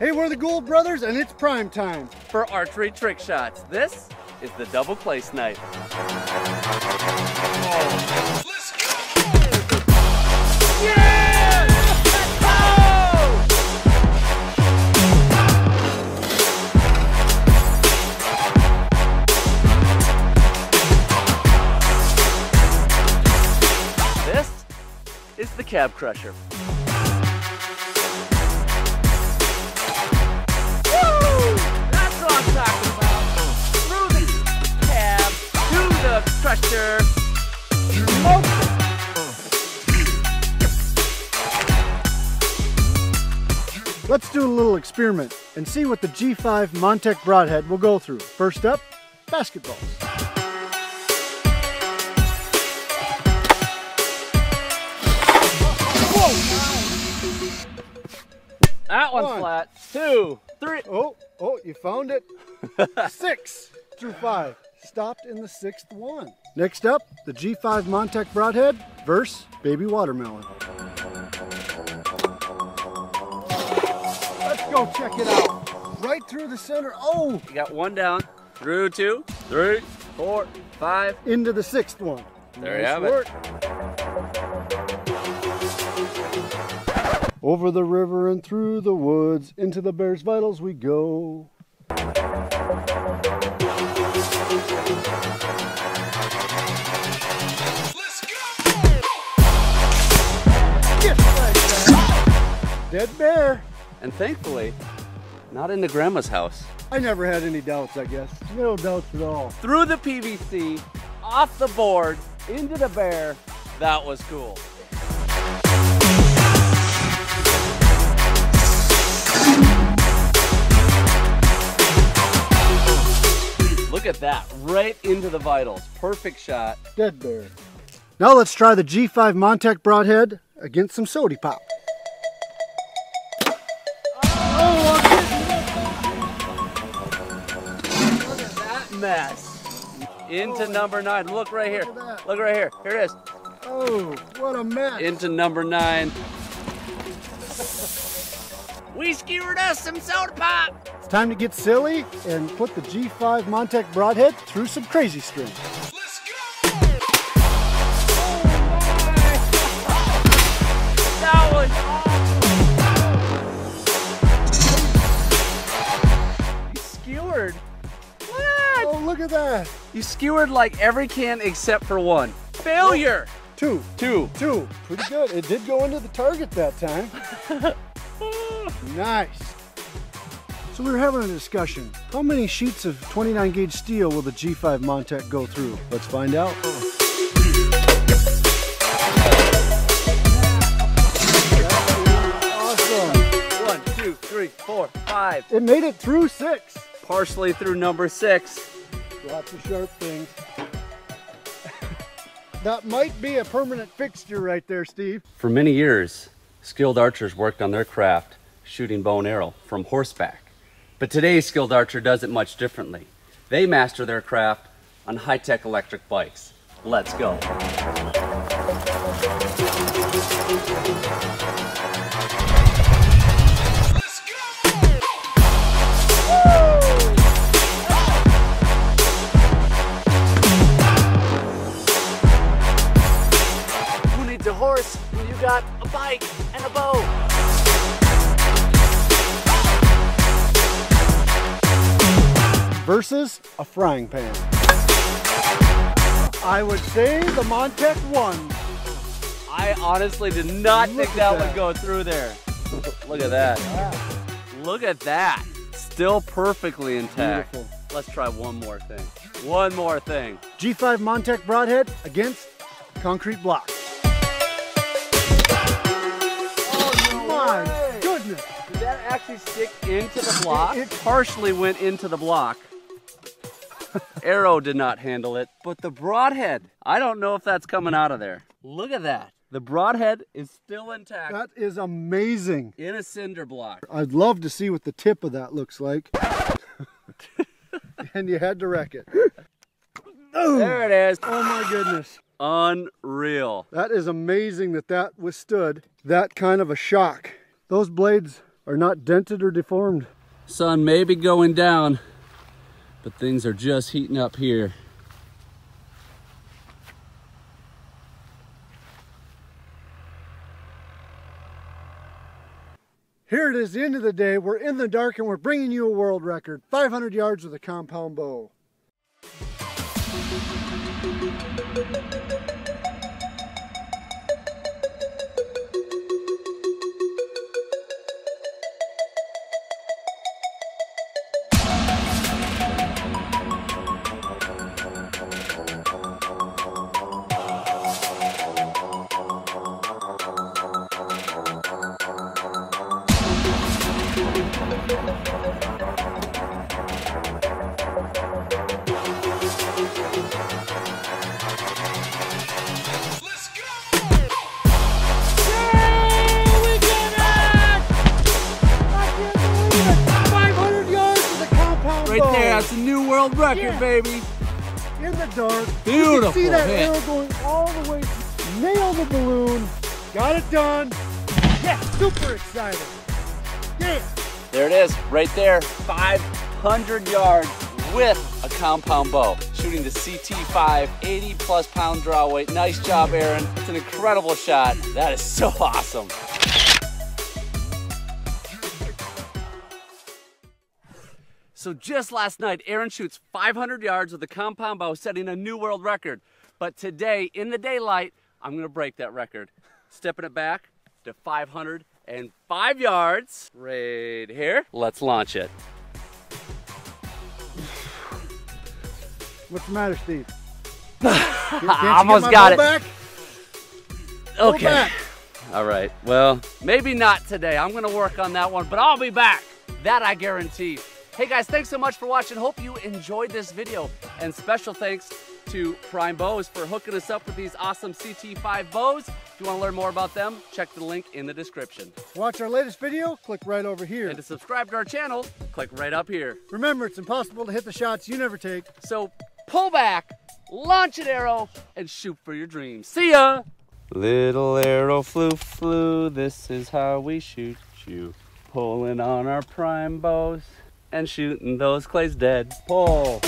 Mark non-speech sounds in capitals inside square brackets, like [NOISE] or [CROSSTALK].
Hey, we're the Gould Brothers, and it's prime time. For archery trick shots, this is the double place. Yeah! This is the Cab Crusher. Let's do a little experiment and see what the G5 Montec Broadhead will go through. First up, basketballs. That one's One. flat. Two, three. Oh, oh, you found it. [LAUGHS] Six through five. Stopped in the sixth one. Next up, the G5 Montec Broadhead versus Baby Watermelon. Go check it out. Right through the center. Oh, You got one down. Through two, three, four, five. into the sixth one. There you Nice have it. Over the river and through the woods, into the Bears Vitals we go. Just like that. Dead bear. And thankfully, not into grandma's house. I never had any doubts, I guess. No doubts at all. Through the PVC, off the board, into the bear. That was cool. Look at that, right into the vitals. Perfect shot. Dead bear. Now let's try the G5 Montec Broadhead against some Sody Pop. Mess. Into number nine. Look right here. Look right here. Here it is. Oh, what a mess. Into number nine. We skewered us some soda pop. It's time to get silly and put the G5 Montec Broadhead through some crazy string. Look at that. You skewered like every can except for one. Failure. Two, Two. two. Pretty good. It did go into the target that time. [LAUGHS] nice. So we were having a discussion. How many sheets of 29 gauge steel will the G5 Montec go through? Let's find out. Awesome. One, two, three, four, five. It made it through six. Partially through number six. Lots of sharp things. [LAUGHS] that might be a permanent fixture right there, Steve. For many years, skilled archers worked on their craft shooting bow and arrow from horseback. But today's skilled archer does it much differently. They master their craft on high tech electric bikes. Let's go. Bike and a bow? Versus a frying pan. I would say the Montec won. I honestly did not Look think that, that. would go through there. Look at that. Look at that. Still perfectly intact. Beautiful. Let's try one more thing. One more thing. G5 Montec Broadhead against concrete block. Actually stick into the [LAUGHS] block? It- It partially went into the block. [LAUGHS] Arrow did not handle it, but the broadhead, I don't know if that's coming out of there. Look at that. The broadhead is still intact That is amazing. in a cinder block. I'd love to see what the tip of that looks like. [LAUGHS] and you had to wreck it. There it is. Oh my goodness. Unreal. That is amazing that that withstood that kind of a shock. Those blades are not dented or deformed. Sun may be going down, but things are just heating up here. Here it is, the end of the day. We're in the dark and we're bringing you a world record 500 yards with a compound bow. New world record, Yeah. baby. in the dark. You Beautiful can see that hit. arrow going all the way. Nailed the balloon. Got it done. Yeah, super excited. Yeah. There it is, right there, 500 yards with a compound bow. Shooting the CT5, 80 plus pound draw weight. Nice job, Aaron. It's an incredible shot. That is so [LAUGHS] awesome. So just last night, Aaron shoots 500 yards with a compound bow, setting a new world record. But today, in the daylight, I'm gonna break that record. Stepping it back to 505 yards right here. Let's launch it. What's the matter, Steve? [LAUGHS] Get Almost got it. Back? Okay. back. All right. Well, maybe not today. I'm going to work on that one, but I'll be back. That I guarantee. Hey guys, thanks so much for watching. Hope you enjoyed this video. And special thanks to Prime Bows for hooking us up with these awesome CT5 bows. If you want to learn more about them, check the link in the description. Watch our latest video, click right over here. And to subscribe to our channel, click right up here. Remember, it's impossible to hit the shots you never take. So pull back, launch an arrow, and shoot for your dreams. See ya! Little arrow flew, flew, this is how we shoot you. Pulling on our prime bows and shooting those clays dead. Pull.